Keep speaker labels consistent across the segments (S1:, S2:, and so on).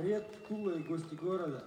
S1: Привет, Тула и гости города.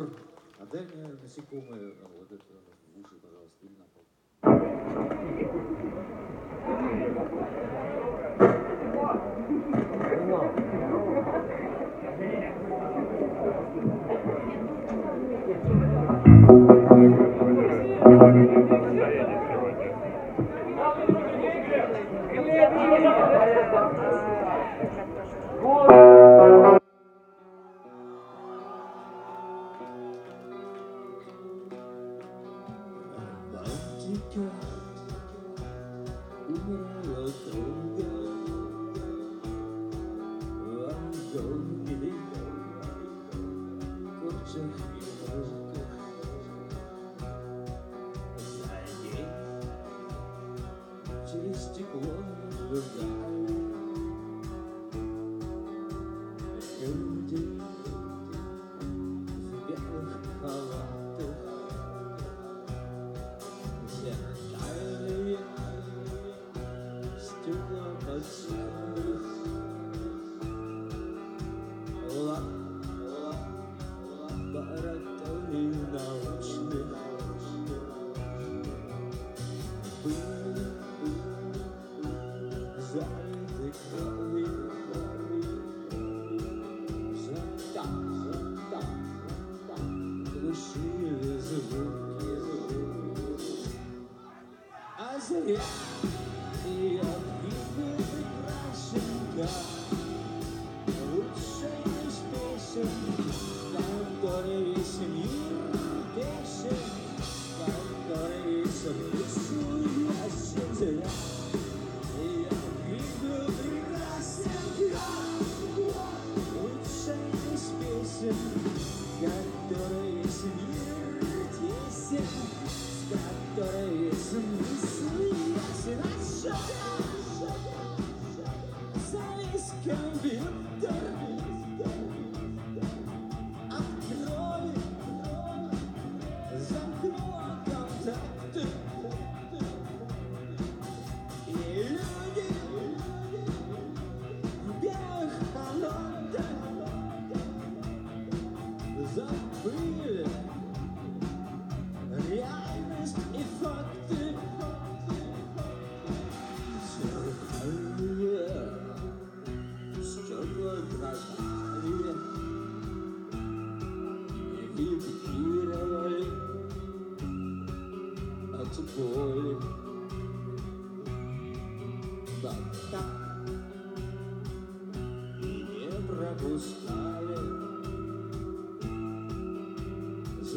S1: And then we. cho uống nghe ở rượu chơi vừa ăn có chơi
S2: it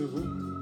S1: vous.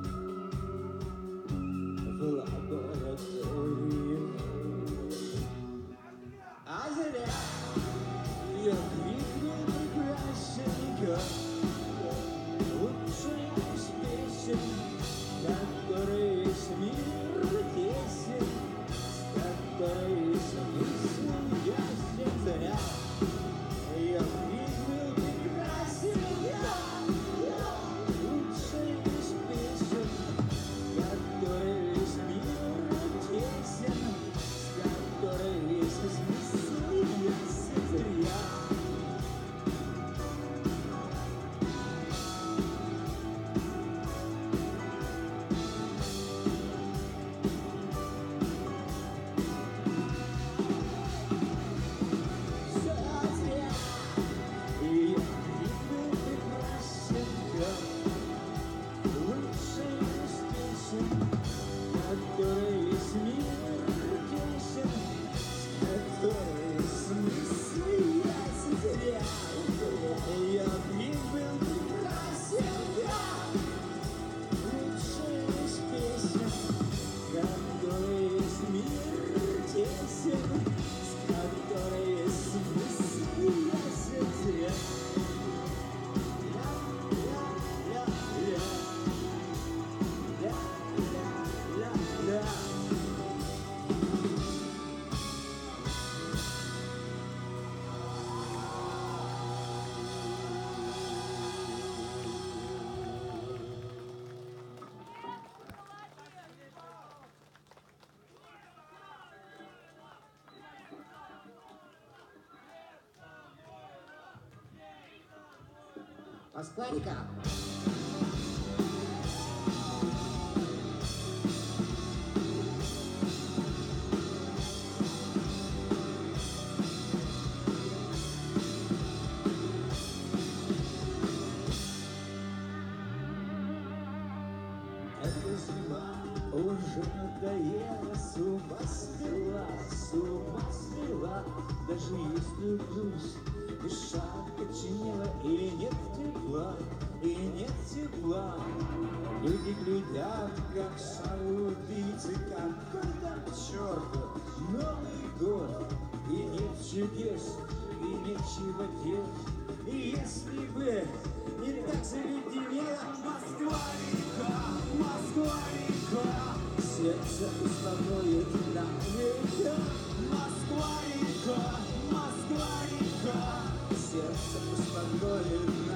S1: Зима уже надоела, с ума свела, с ума свела. Даже если грусть душа коченела, тепла. Люди глядят, как шалут убийцы, какой там к черту Новый год, и нет чудес, и нечего делать. И если бы не так заледенела Москва-река, Москва-река, сердце успокоит навека. Москва-река, Москва-река, сердце успокоит навека.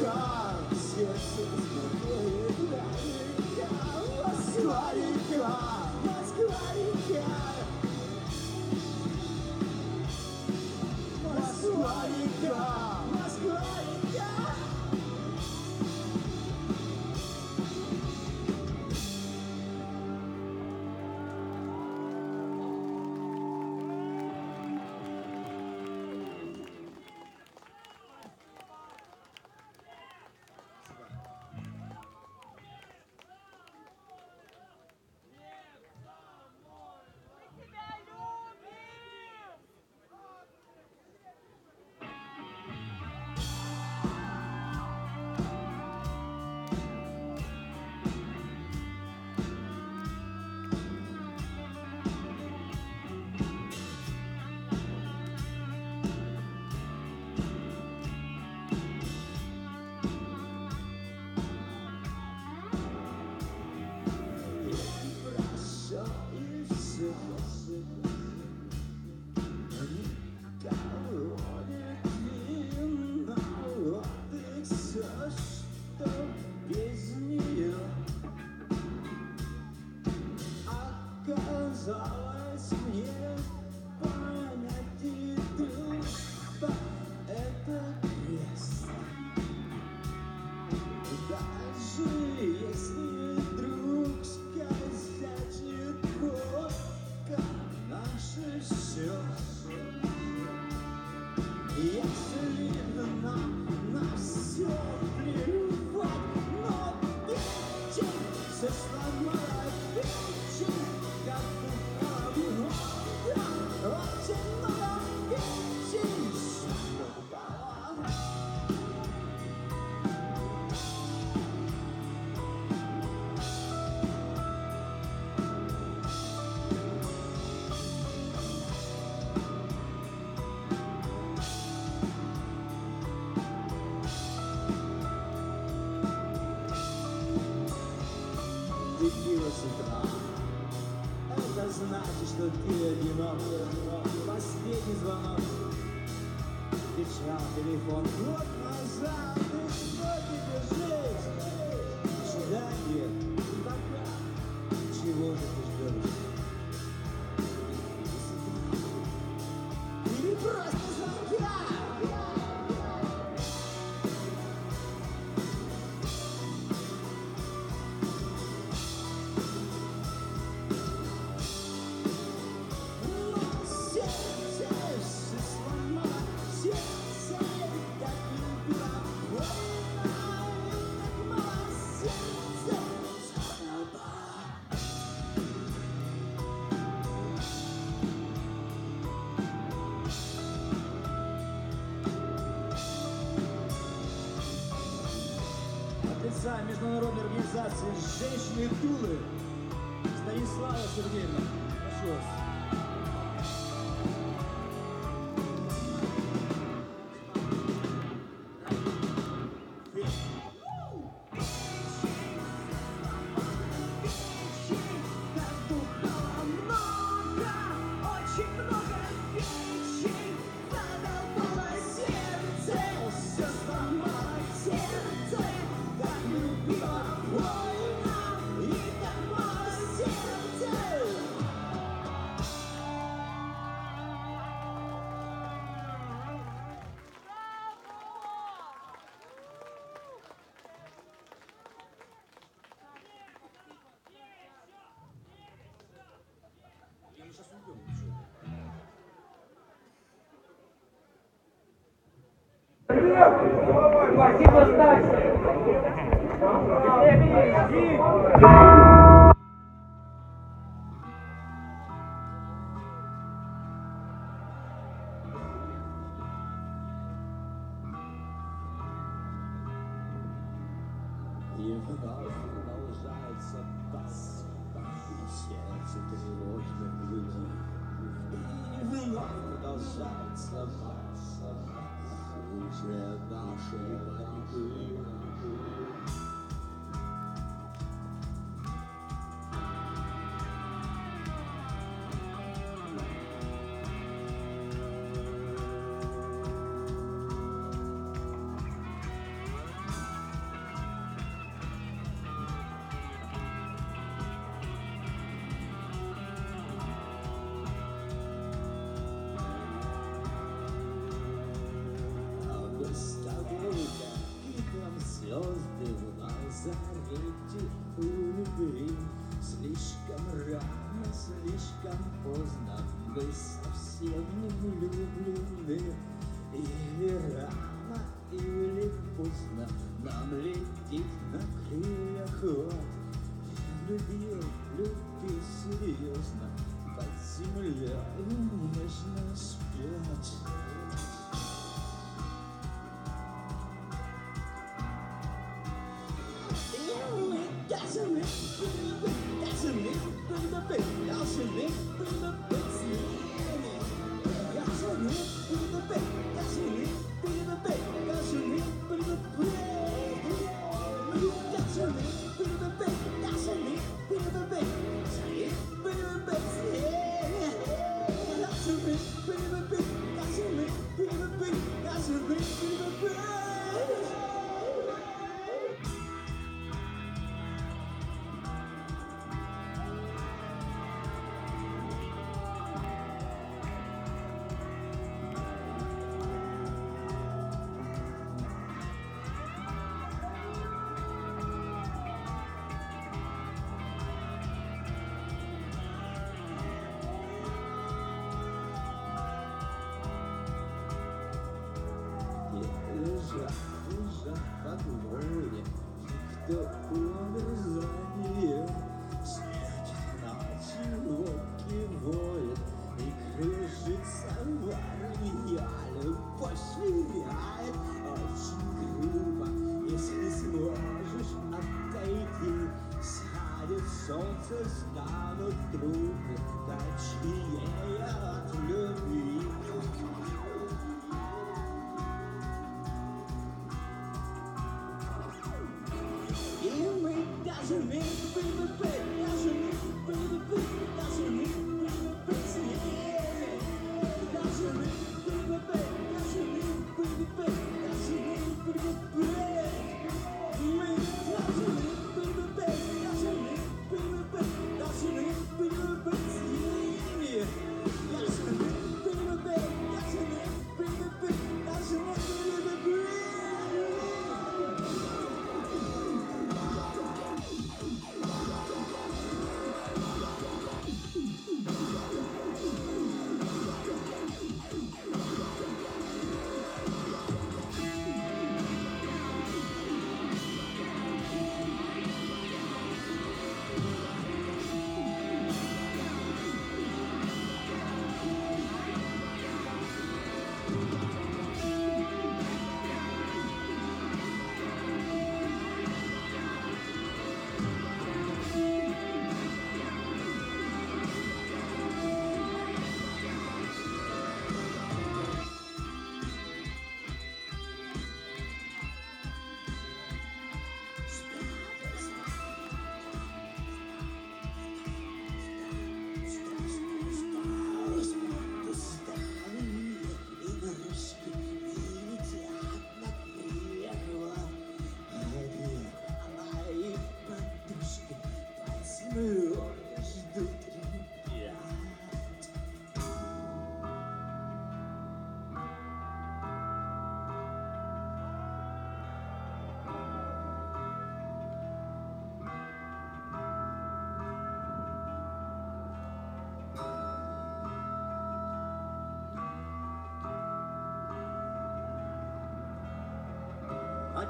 S1: Москва-река, сердце и одинок Последний звонок. Печал телефон Вот назад и что ты бежишь В Чего же ты ждешь? Женщины в тюлах. Спасибо, Стасик. me.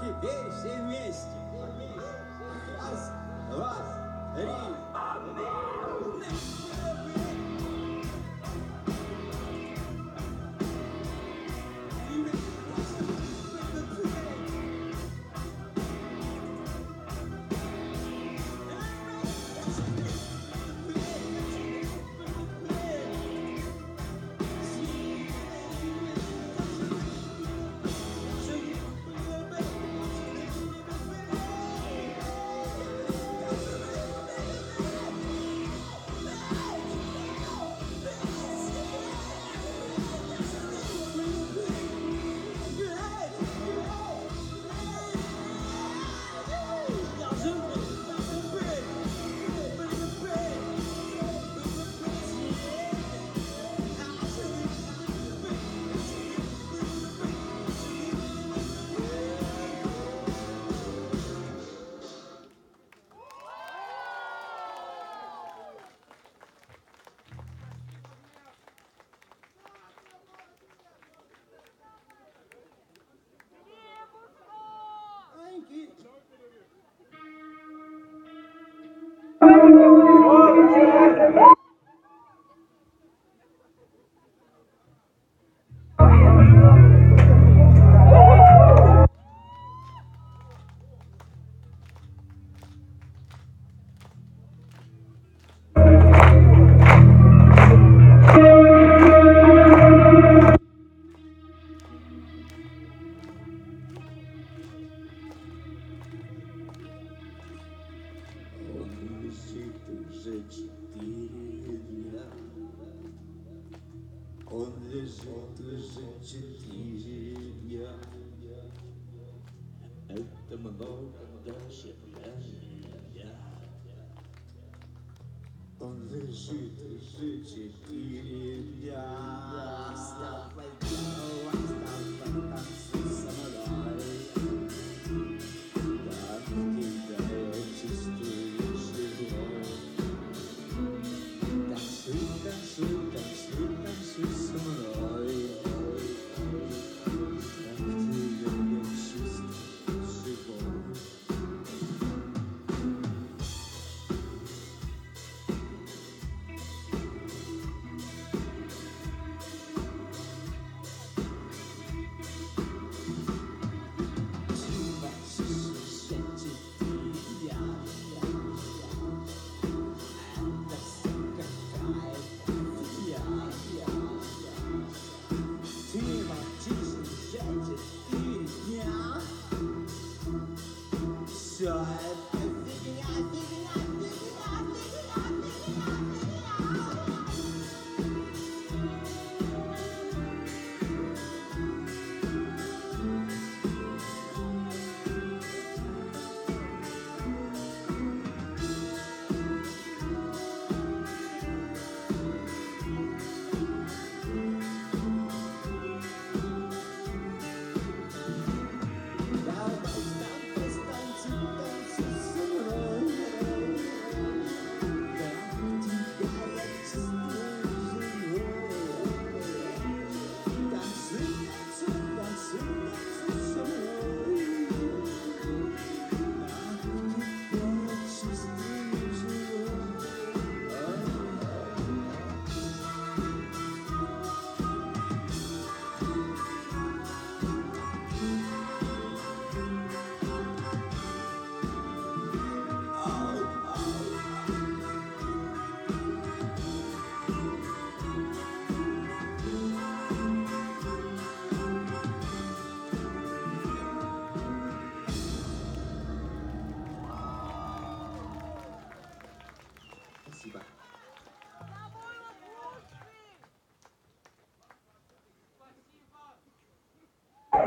S1: теперь все вместе. Раз, два, три.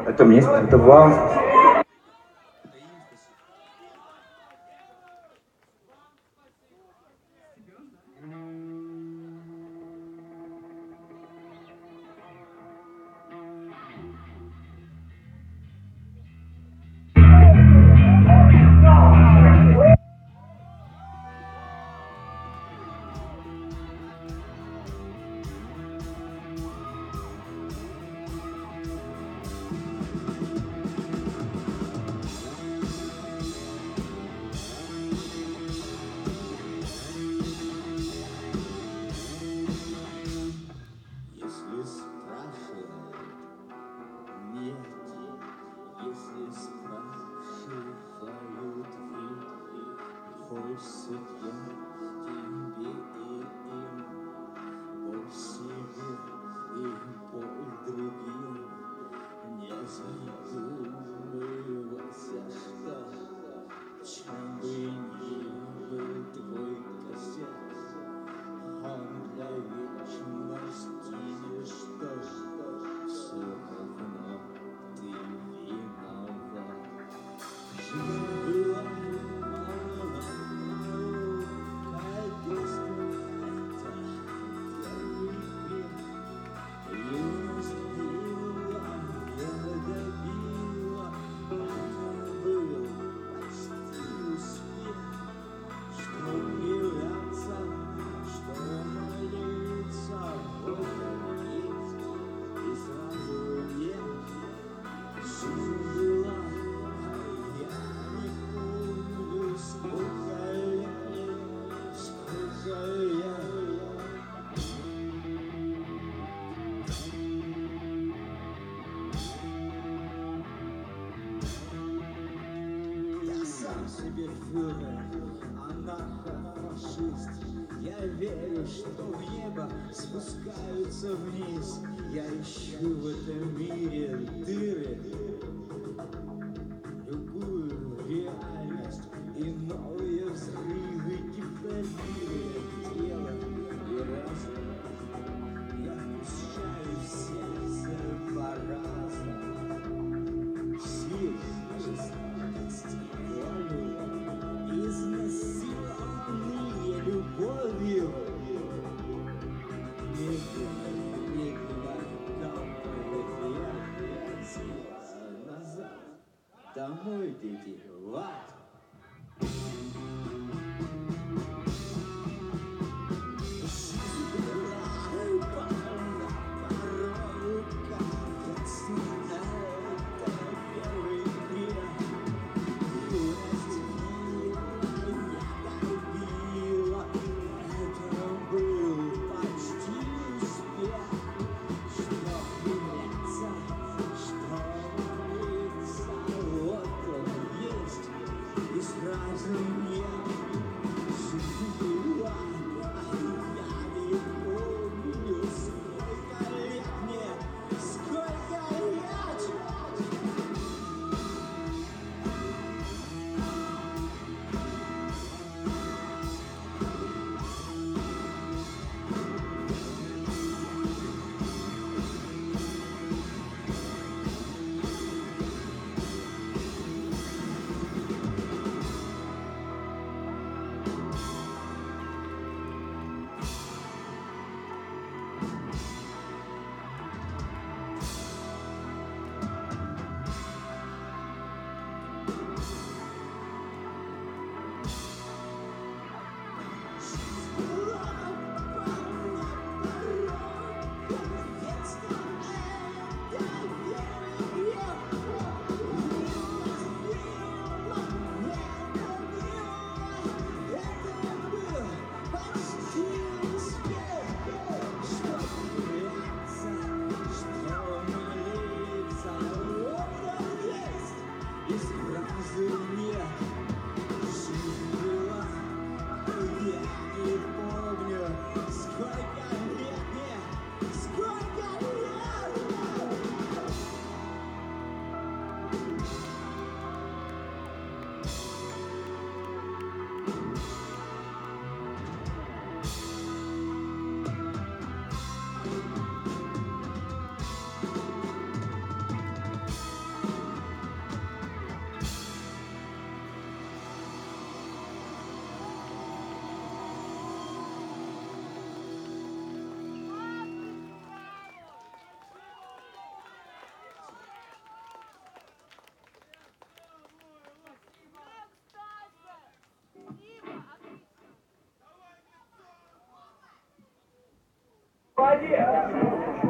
S1: это место, это
S3: вам.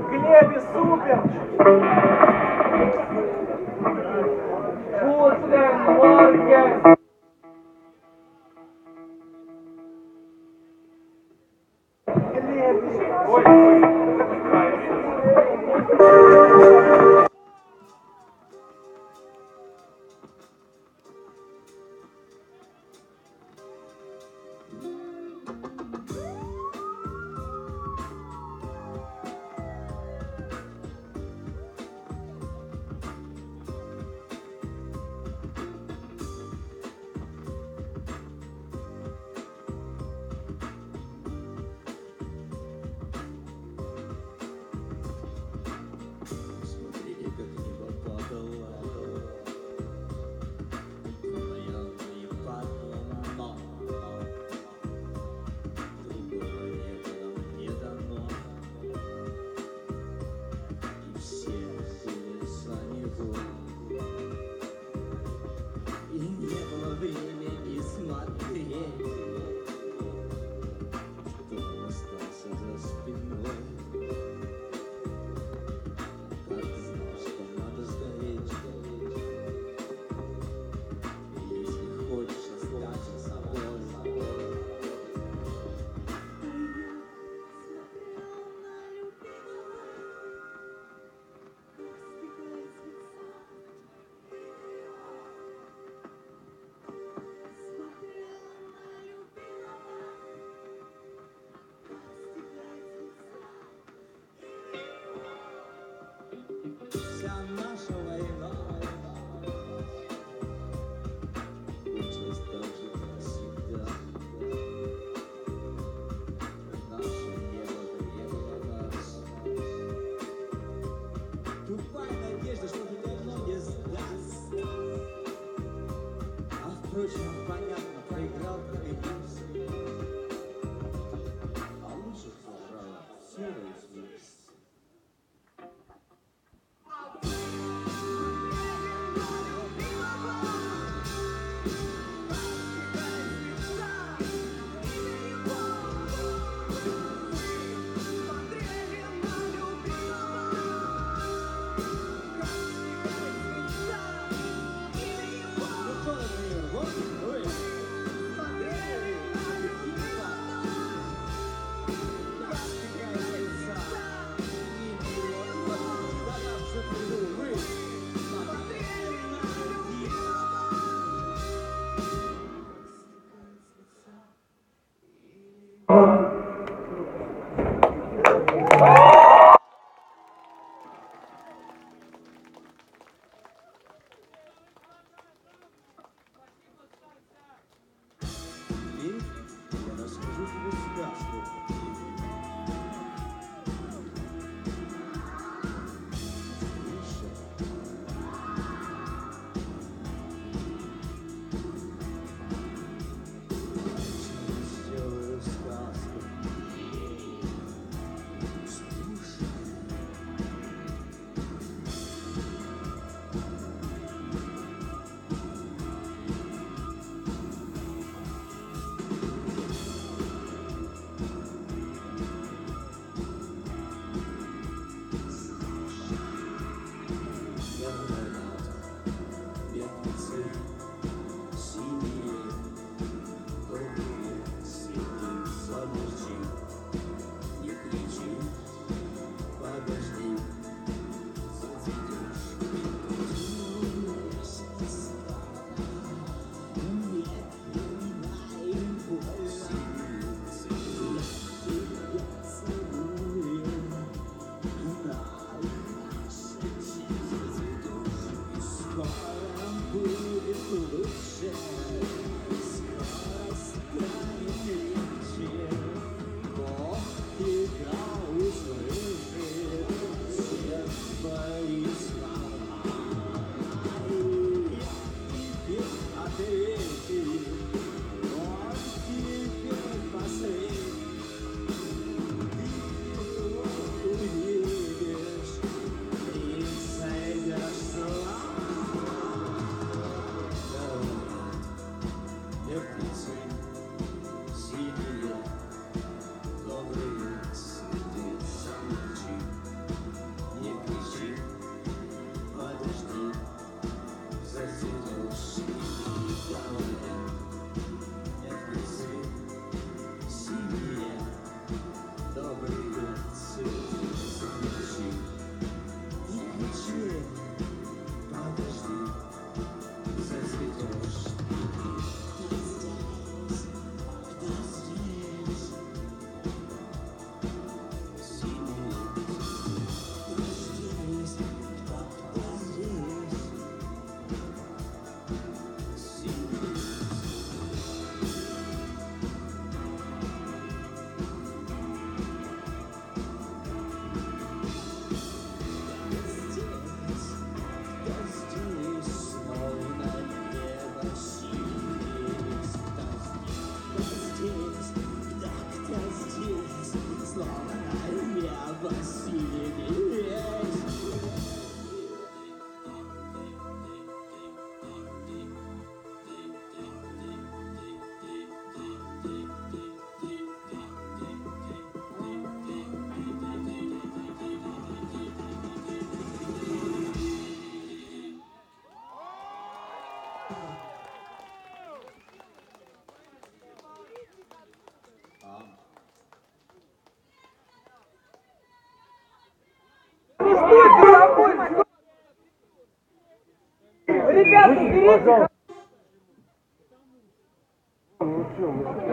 S1: Глебе супер!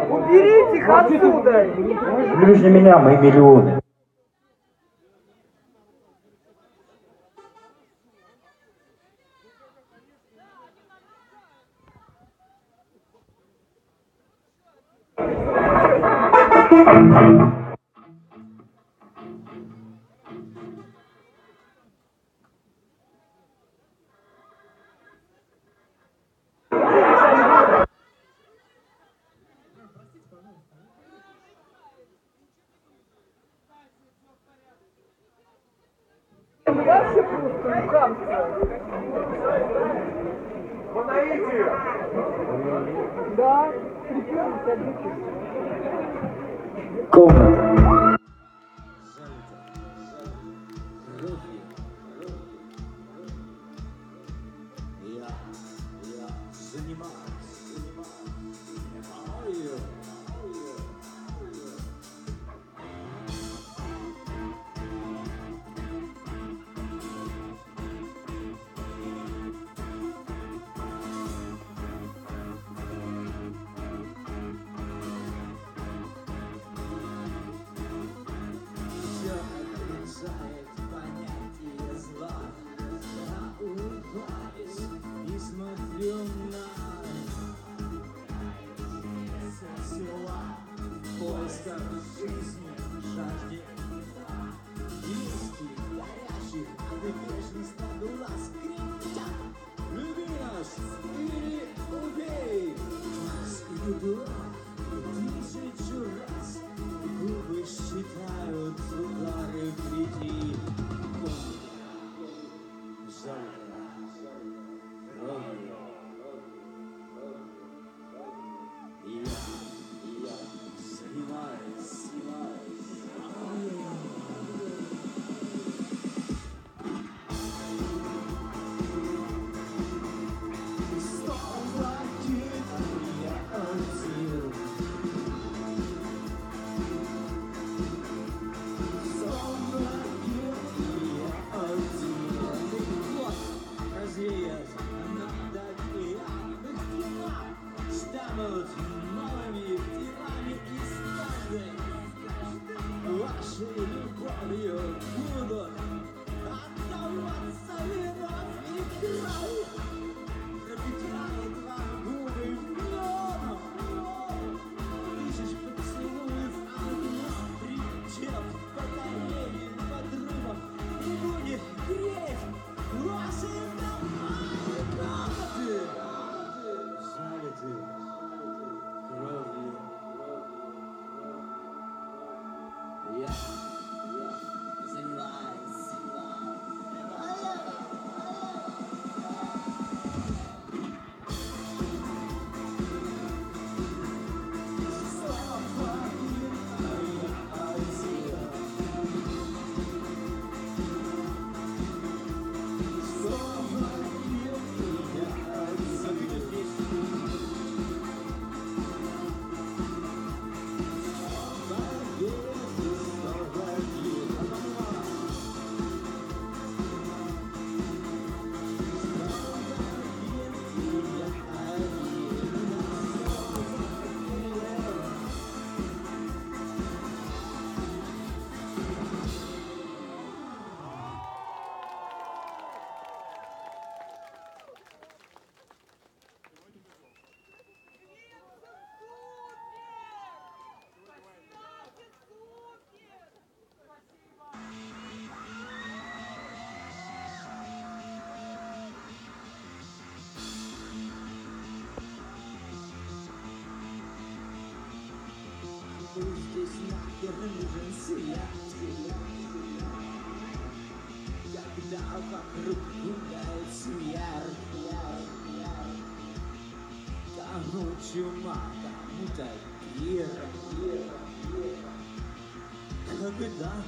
S3: Уберите, их отсюда!
S1: Люди меня, мои миллионы.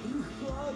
S4: Когда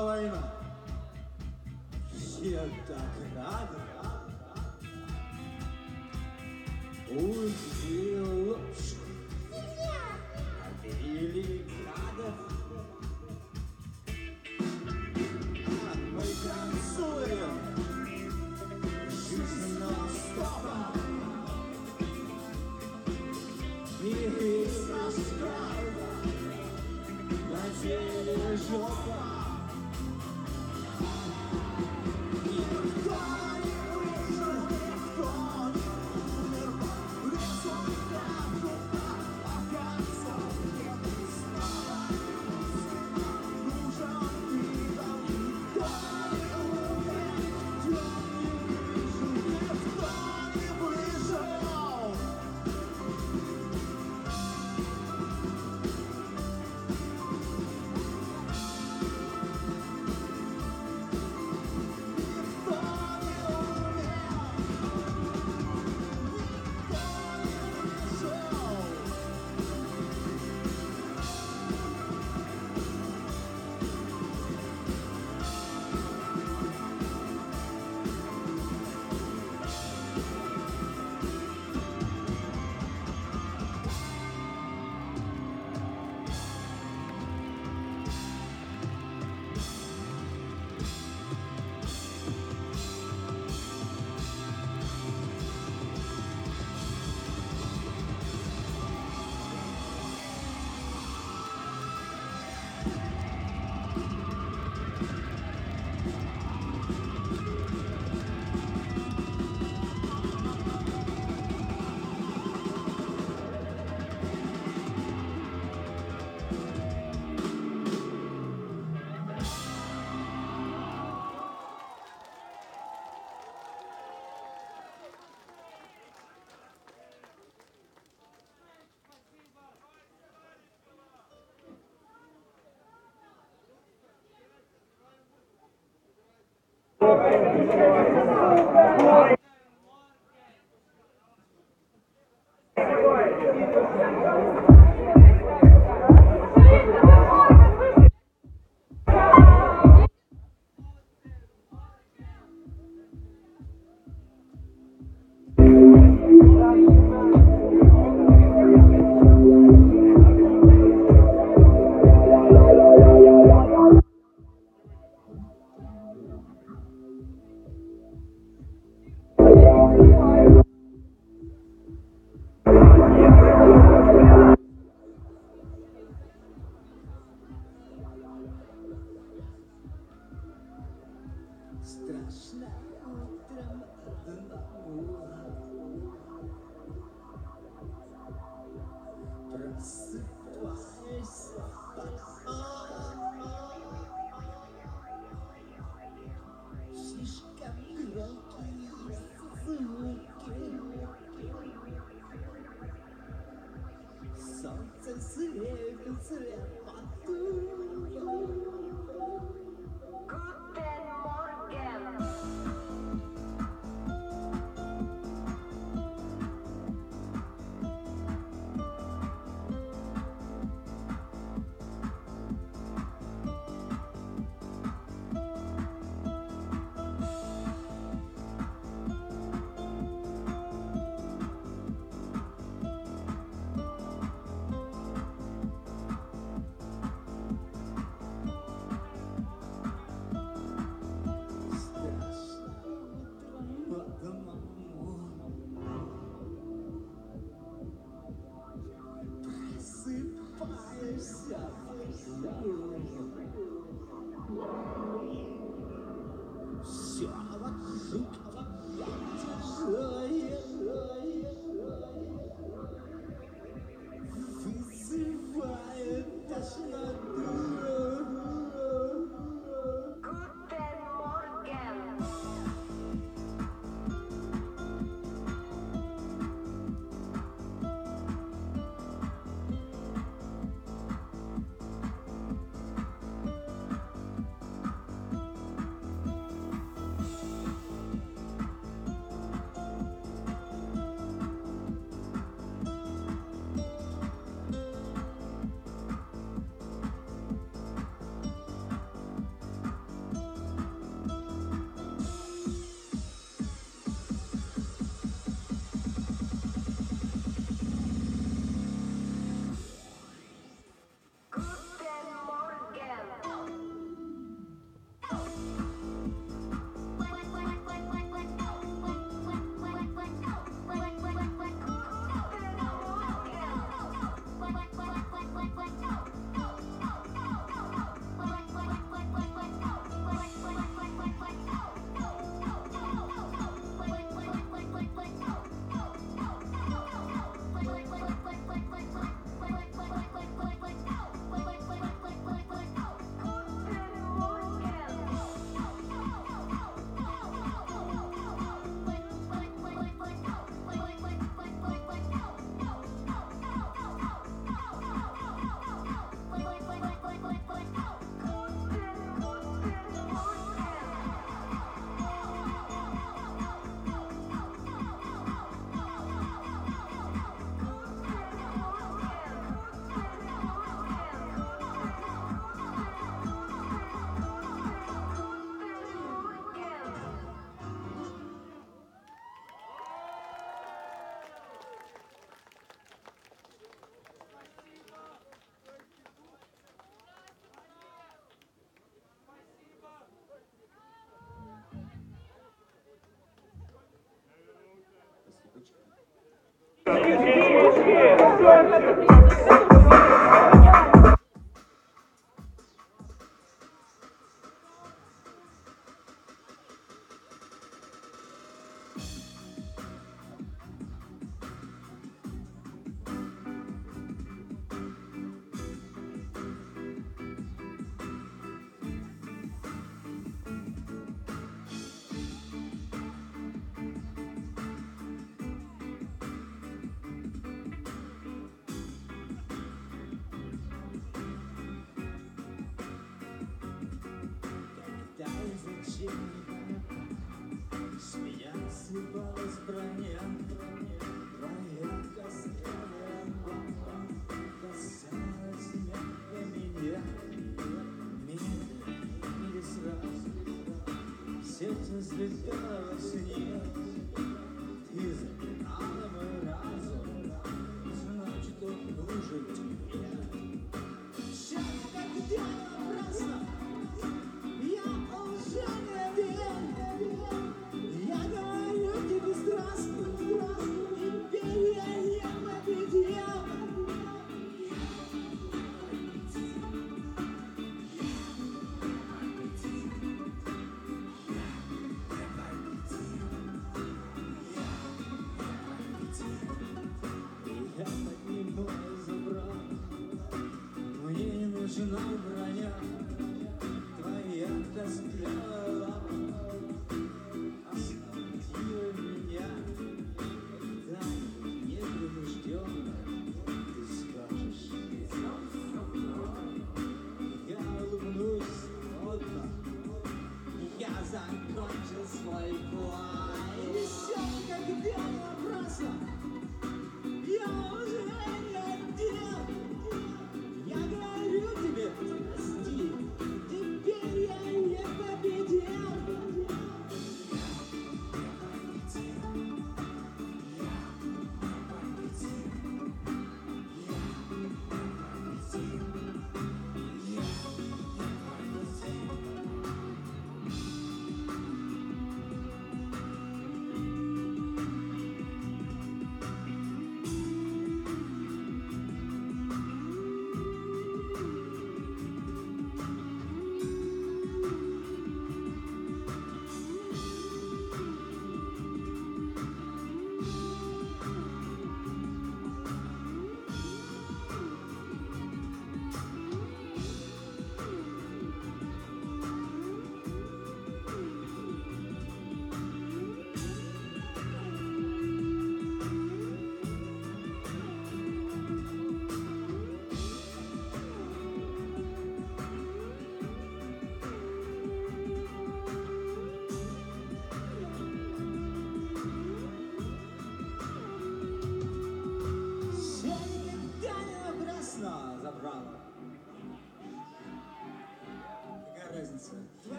S1: alayına. よろしくお願いします。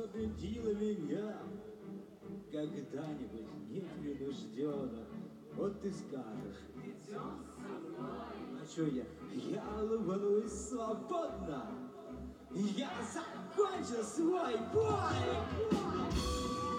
S1: Освободила меня когда-нибудь непринужденно. Вот ты скажешь. А что я? Я улыбнусь свободно. Я закончил свой бой.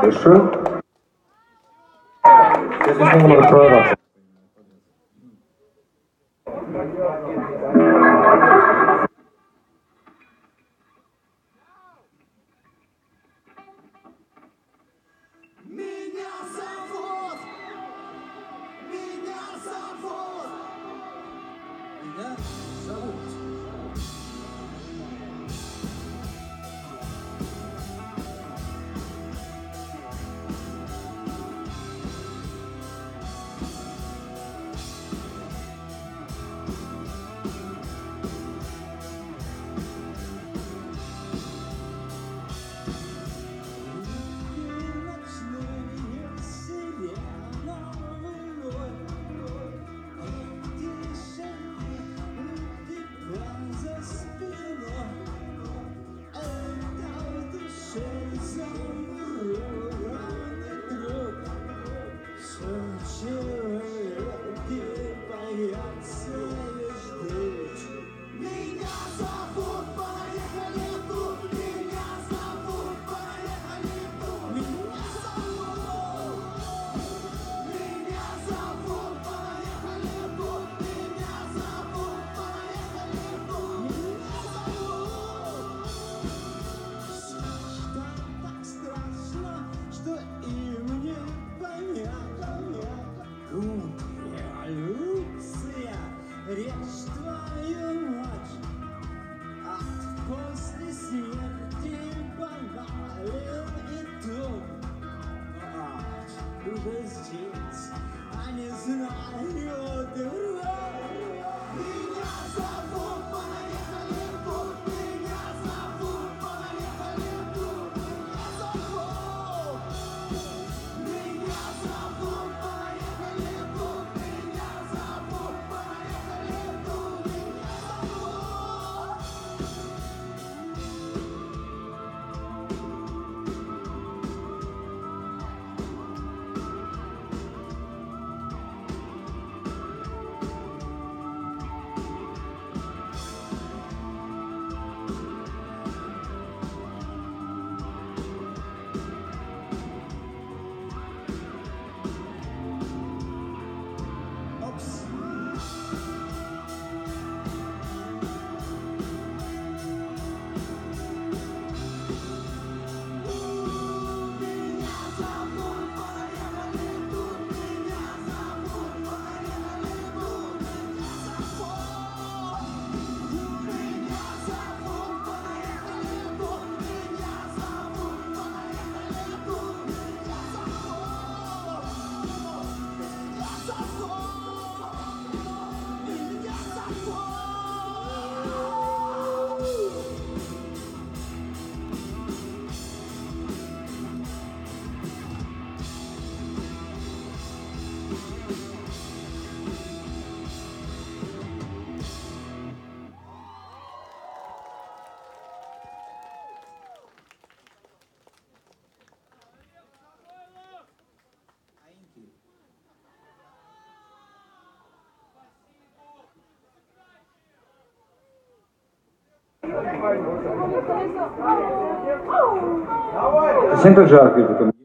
S3: Спеши. Я здесь не буду второй раз.
S1: Меня уже здесь, а не знаю дорог. Меня зовут, Sempre já acredito.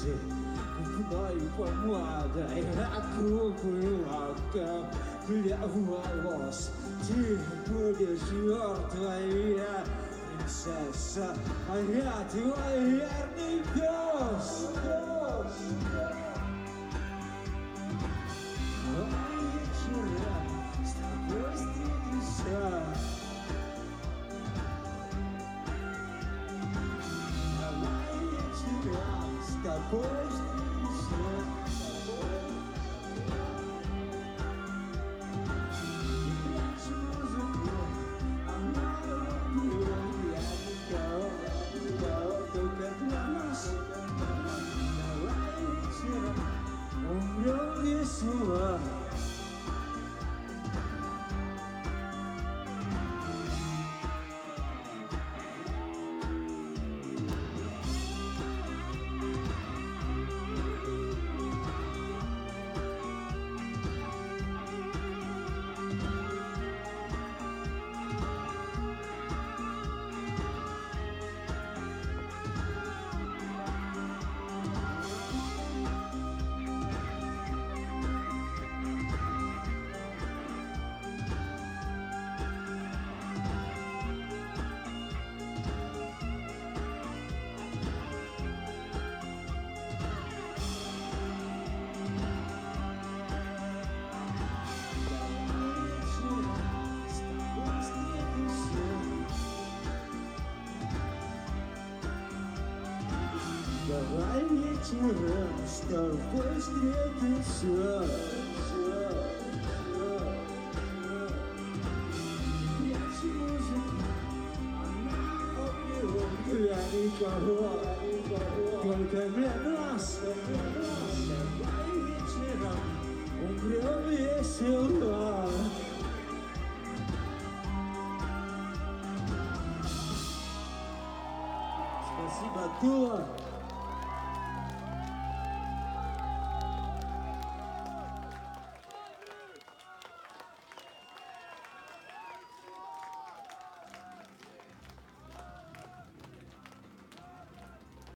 S1: Ресницы губной помадой, округлый лаком для волос. Ты будешь мертвой, я принцесса, а я твой верный пес. Давай с вечером с тобой убьет. Я никого, только для нас. Давай вечером умрем весело. Спасибо, Тула.